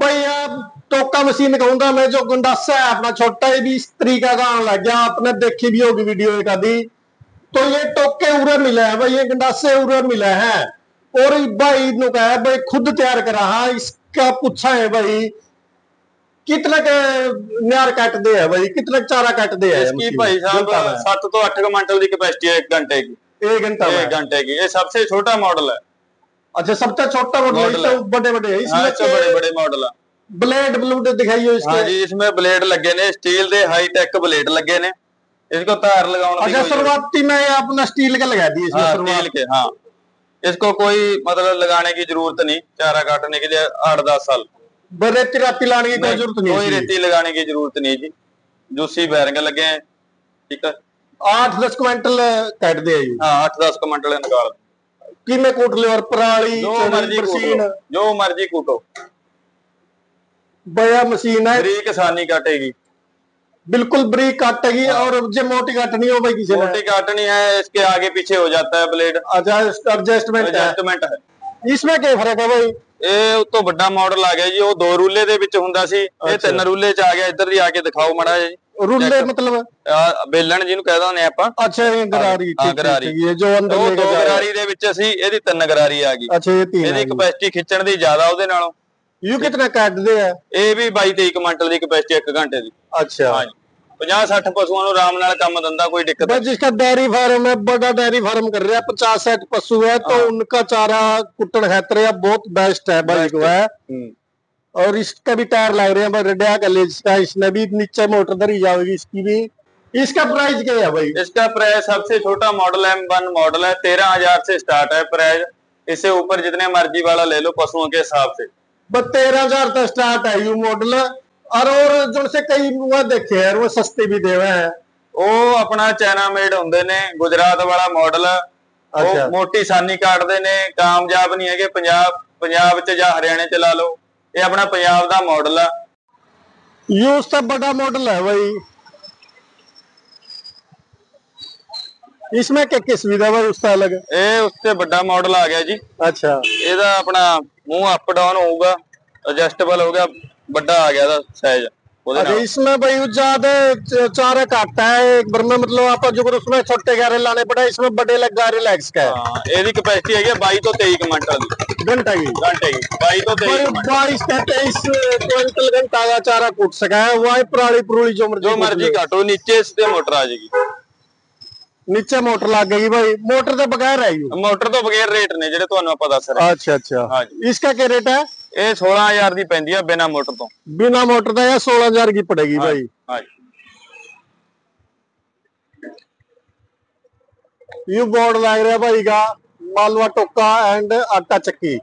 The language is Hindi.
टोका मशीन कहूँगा मैं जो गुंडासा है अपना छोटा ही भी स्त्री का लग गया आपने देखी भी होगी वीडियो तो ये टोके उरे मिले हैं भाई ये उरे मिले हैं और भाई नु भाई खुद तैयार करा हा इसका पूछा है भाई कितना न्यार कट दे है भाई कितना चारा कट दे है इसकी भाई साहब सात तो आठ क्विंटल की कैपेसिटी है एक घंटे की एक घंटा एक घंटे की ये सबसे छोटा मॉडल है अच्छा सबसे छोटा मॉडल बड़े बड़े हाँ, बड़े बड़े मॉडल ब्लेड ब्लूड दिखाइयो इसमें ब्लेड लगे ने स्टील दे ब्लेड लगे ने। इसको तार लगाने अच्छा शुरुआती में अपना स्टील का लगा दिए इसमें हाँ, स्टील के हाँ। इसको कोई मतलब लगाने की ज़रूरत नहीं चारा काटने के लिए आठ दस साल। रेती राती लाने की कोई ज़रूरत नहीं कोई रेती लगाने की ज़रूरत नहीं जी। जूसी बैरंग लगे हैं ठीक है। आठ दस क्विंटल काट दे हाँ आठ दस क्विंटल निकाल ਕਿਵੇਂ ਕੋਟ ਲਿਓ ਔਰ ਪਰਾਲੀ जो ਚਣੀ, मर्जी कूटो ਬਰਸੀਨ जो मर्जी कूटो ਬਇਆ ਮਸ਼ੀਨ ਹੈ बरीक आसानी काटेगी बिल्कुल बरीक काटेगी और जो मोटी काटनी हो भाई किसी ने मोटी काटनी है इसके आगे पीछे हो जाता है ब्लेड अच्छा एडजस्टमेंट है ਐਡਜਸਟਮੈਂਟ ਹੈ इसमें क्या फर्क है भाई ਇਹ ਉਸ ਤੋਂ ਵੱਡਾ ਮਾਡਲ ਆ ਗਿਆ ਜੀ ਉਹ ਦੋ ਰੂਲੇ ਦੇ ਵਿੱਚ ਹੁੰਦਾ ਸੀ ਇਹ ਤਿੰਨ ਰੂਲੇ ਚ ਆ ਗਿਆ ਇੱਧਰ ਦੀ ਆ ਕੇ ਦਿਖਾਓ ਮੜਾ ਜੀ रूले मतलब ਆਹ ਬੇਲਣ ਜਿਹਨੂੰ ਕਹਿ ਦਿੰਦੇ ਆਪਾਂ अच्छा ये गरारी हाँ, ठीक, ठीक, गरारी। ठीक, ये जो अंदर ਉਹ लेके ਦੋ जा रहा है। ਗਰਾਰੀ ਦੇ ਵਿੱਚ ਅਸੀਂ ਇਹਦੀ ਤਿੰਨ ਗਰਾਰੀ ਆ ਗਈ अच्छा ये तीन ਇਹਦੀ है ਕਪੈਸਿਟੀ ਖਿੱਚਣ ਦੀ ਜ਼ਿਆਦਾ ਉਹਦੇ ਨਾਲੋਂ यू कितना काट दे है ਇਹ ਵੀ 22 23 ਕੁਇੰਟਲ ਦੀ ਕਪੈਸਿਟੀ ਇੱਕ ਘੰਟੇ ਦੀ अच्छा ਹਾਂਜੀ 50 60 ਪਸ਼ੂਆਂ ਨੂੰ ਆਰਾਮ ਨਾਲ ਕੰਮ ਦਿੰਦਾ ਕੋਈ ਦਿੱਕਤ बस जिसका डेयरी फार्म है बड़ा डेयरी फार्म कर रहा है पचास साठ पशु है तो उनका चारा कुट्टन खातर या बहुत बेस्ट है भाई को है हम्म। और इसका भी टायर लग रहे हैं भाई रेडिया का ले इसका इसमें भी नीचे मोटर धरी जाएगी इसकी भी इसका प्राइस क्या है भाई इसका प्राइस सबसे छोटा मॉडल है वन मॉडल है तेरह हजार से स्टार्ट है प्राइस इससे ऊपर जितने मर्जी वाला ले लो पशुओं के हिसाब से बस तेरह हजार तक स्टार्ट है यू मॉडल और और जो से कई वो देखे हैं वो सस्ते भी देवे हैं ਉਹ ਆਪਣਾ ਚਾਈਨਾ ਮੇਡ ਹੁੰਦੇ ਨੇ ਗੁਜਰਾਤ ਵਾਲਾ ਮਾਡਲ ਅੱਛਾ। ਉਹ ਮੋਟੀ ਸਾਨੀ ਕਾਟਦੇ ਨੇ ਕਾਮਯਾਬ ਨਹੀਂ ਹੈਗੇ ਪੰਜਾਬ ਪੰਜਾਬ ਚ ਜਾਂ ਹਰਿਆਣੇ ਚ ਲਾ ਲਓ ਇਹ ਆਪਣਾ ਪੰਜਾਬ ਦਾ ਮਾਡਲ ਆ ये उसका बड़ा मॉडल है भाई इसमें क्या क्या सुविधा है भाई उसका अलग ਇਹ ਉਸ ਤੇ ਵੱਡਾ ਮਾਡਲ ਆ ਗਿਆ ਜੀ अच्छा ਇਹਦਾ ਆਪਣਾ ਮੂੰਹ ਅਪ ਡਾਊਨ ਹੋਊਗਾ ਐਡਜਸਟੇਬਲ ਹੋ ਗਿਆ ਵੱਡਾ ਆ ਗਿਆ ਦਾ ਸਾਈਜ਼ ਉਹਦੇ अच्छा ਨਾਲ इसमें भाई वो ज्यादा च- चारा काटता है एक बार में मतलब आप जो उसमें छोटे गारे लाने पड़े इसमें बड़े लग गारे लैक्स का है ਹਾਂ ਇਹਦੀ ਕਪੈਸਿਟੀ ਹੈਗੀ ਆ 22 ਤੋਂ 23 ਕੁਇੰਟਲ ਦੀ घंटा की ਘੰਟੇ ਦੀ 22 ਤੋਂ 23 भाई बाईस का तेईस क्विंटल घंटा का चारा कूट सका है वही पराली पुराली जो मर्जी ਜੋ कूट ਮਰਜੀ ले। ਕਾਟੋ ਨੀਚੇ ਇਸ ਤੇ ਮੋਟਰ ਆ ਜਾਏਗੀ नीचे मोटर लग गई भाई मोटर तो बगैर है यू ਮੋਟਰ ਤੋਂ ਬਗੈਰ ਰੇਟ ਨੇ ਜਿਹੜੇ ਤੁਹਾਨੂੰ ਆਪਾਂ ਦੱਸ ਰਹੇ अच्छा अच्छा हाँ इसका क्या रेट है ਇਹ 16000 ਦੀ ਪੈਂਦੀ ਆ ਬਿਨਾ ਮੋਟਰ ਤੋਂ बिना मोटर का या सोलह हजार की पड़ेगी भाई ਹਾਂਜੀ यू बोर्ड लग रहा है भाई ਮਾਲਵਾ ਟੋਕਾ ਐਂਡ ਆਟਾ ਚੱਕੀ।